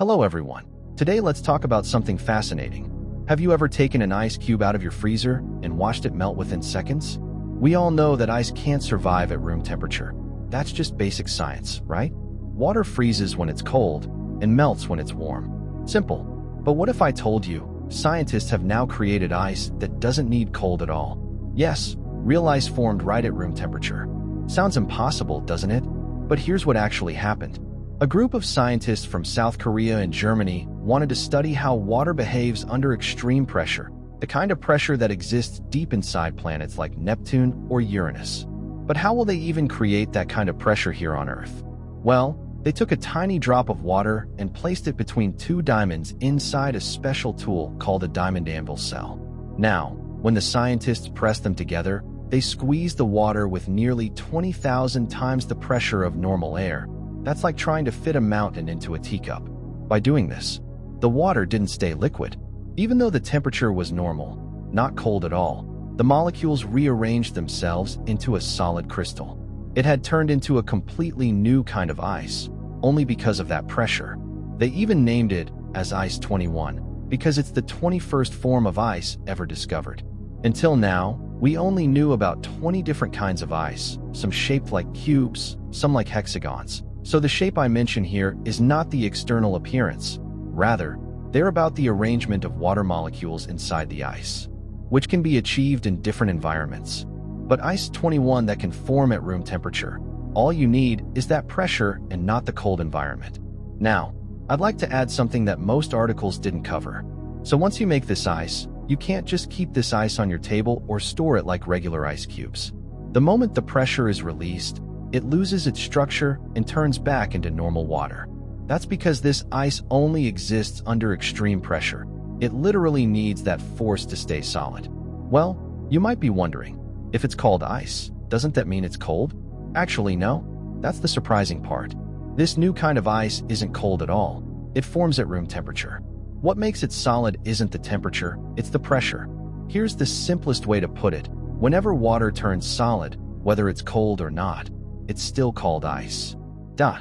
Hello everyone. Today let's talk about something fascinating. Have you ever taken an ice cube out of your freezer and watched it melt within seconds? We all know that ice can't survive at room temperature. That's just basic science, right? Water freezes when it's cold and melts when it's warm. Simple. But what if I told you scientists have now created ice that doesn't need cold at all? Yes, real ice formed right at room temperature. Sounds impossible, doesn't it? But here's what actually happened. A group of scientists from South Korea and Germany wanted to study how water behaves under extreme pressure, the kind of pressure that exists deep inside planets like Neptune or Uranus. But how will they even create that kind of pressure here on Earth? Well, they took a tiny drop of water and placed it between two diamonds inside a special tool called a diamond anvil cell. Now, when the scientists pressed them together, they squeezed the water with nearly 20,000 times the pressure of normal air, that's like trying to fit a mountain into a teacup. By doing this, the water didn't stay liquid. Even though the temperature was normal, not cold at all, the molecules rearranged themselves into a solid crystal. It had turned into a completely new kind of ice, only because of that pressure. They even named it as Ice 21, because it's the 21st form of ice ever discovered. Until now, we only knew about 20 different kinds of ice, some shaped like cubes, some like hexagons. So the shape I mention here is not the external appearance. Rather, they're about the arrangement of water molecules inside the ice, which can be achieved in different environments. But ice 21 that can form at room temperature, all you need is that pressure and not the cold environment. Now, I'd like to add something that most articles didn't cover. So once you make this ice, you can't just keep this ice on your table or store it like regular ice cubes. The moment the pressure is released, it loses its structure and turns back into normal water. That's because this ice only exists under extreme pressure. It literally needs that force to stay solid. Well, you might be wondering, if it's called ice, doesn't that mean it's cold? Actually, no. That's the surprising part. This new kind of ice isn't cold at all. It forms at room temperature. What makes it solid isn't the temperature, it's the pressure. Here's the simplest way to put it. Whenever water turns solid, whether it's cold or not, it's still called ice. Duh.